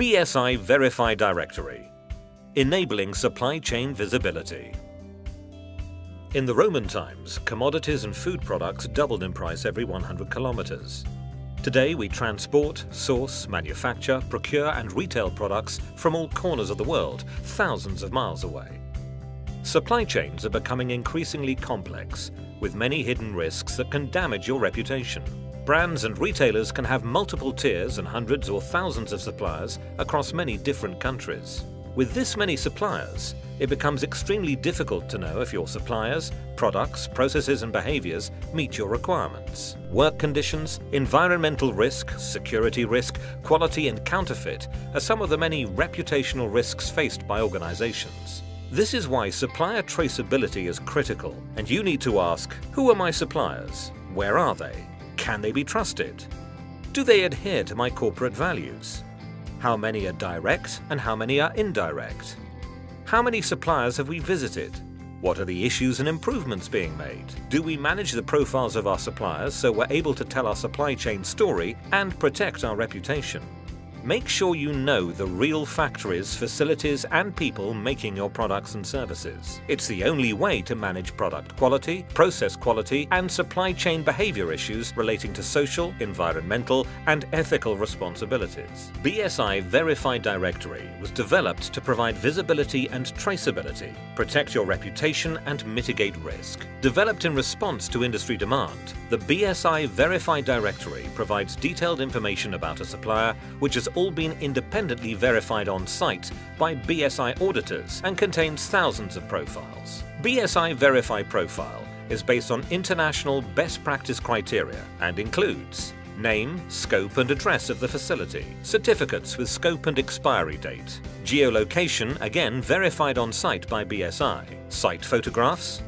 BSI VerifEye Directory, enabling supply chain visibility. In the Roman times, commodities and food products doubled in price every 100 kilometers. Today we transport, source, manufacture, procure and retail products from all corners of the world, thousands of miles away. Supply chains are becoming increasingly complex, with many hidden risks that can damage your reputation. Brands and retailers can have multiple tiers and hundreds or thousands of suppliers across many different countries. With this many suppliers, it becomes extremely difficult to know if your suppliers, products, processes and behaviors meet your requirements. Work conditions, environmental risk, security risk, quality and counterfeit are some of the many reputational risks faced by organizations. This is why supplier traceability is critical, and you need to ask, who are my suppliers? Where are they? Can they be trusted? Do they adhere to my corporate values? How many are direct and how many are indirect? How many suppliers have we visited? What are the issues and improvements being made? Do we manage the profiles of our suppliers so we're able to tell our supply chain story and protect our reputation? Make sure you know the real factories, facilities and people making your products and services. It's the only way to manage product quality, process quality and supply chain behavior issues relating to social, environmental and ethical responsibilities. BSI VerifEye Directory was developed to provide visibility and traceability, protect your reputation and mitigate risk. Developed in response to industry demand, the BSI VerifEye Directory provides detailed information about a supplier which has all been independently verified on site by BSI auditors and contains thousands of profiles. BSI VerifEye Profile is based on international best practice criteria and includes name, scope and address of the facility, certificates with scope and expiry date, geolocation again verified on site by BSI, site photographs,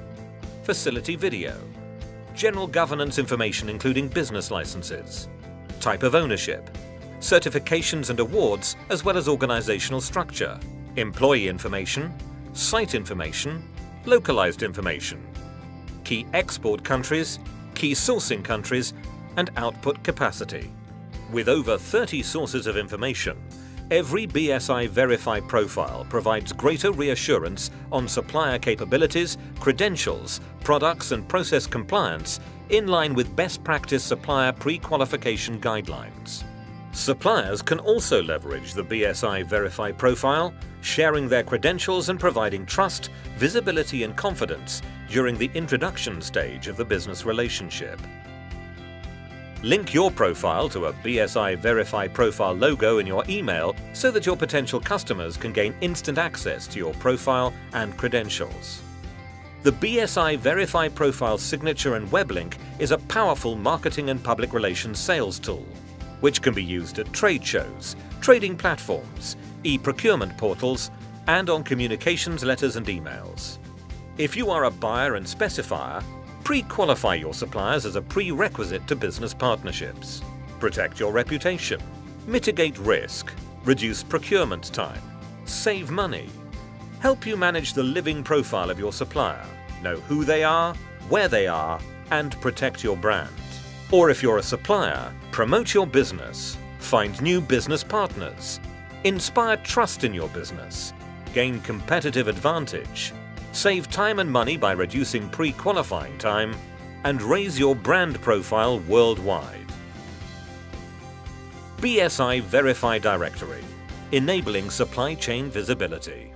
facility video, general governance information including business licenses, type of ownership, certifications and awards, as well as organizational structure, employee information, site information, localized information, key export countries, key sourcing countries, and output capacity. With over 30 sources of information, every BSI VerifEye profile provides greater reassurance on supplier capabilities, credentials, products and process compliance in line with best practice supplier pre-qualification guidelines. Suppliers can also leverage the BSI VerifEye profile, sharing their credentials and providing trust, visibility and confidence during the introduction stage of the business relationship. Link your profile to a BSI VerifEye profile logo in your email so that your potential customers can gain instant access to your profile and credentials. The BSI VerifEye profile signature and web link is a powerful marketing and public relations sales tool which can be used at trade shows, trading platforms, e-procurement portals, and on communications letters and emails. If you are a buyer and specifier, pre-qualify your suppliers as a prerequisite to business partnerships. Protect your reputation, mitigate risk, reduce procurement time, save money, help you manage the living profile of your supplier, know who they are, where they are, and protect your brand. Or if you're a supplier, promote your business, find new business partners, inspire trust in your business, gain competitive advantage, save time and money by reducing pre-qualifying time, and raise your brand profile worldwide. BSI VerifEye Directory, enabling supply chain visibility.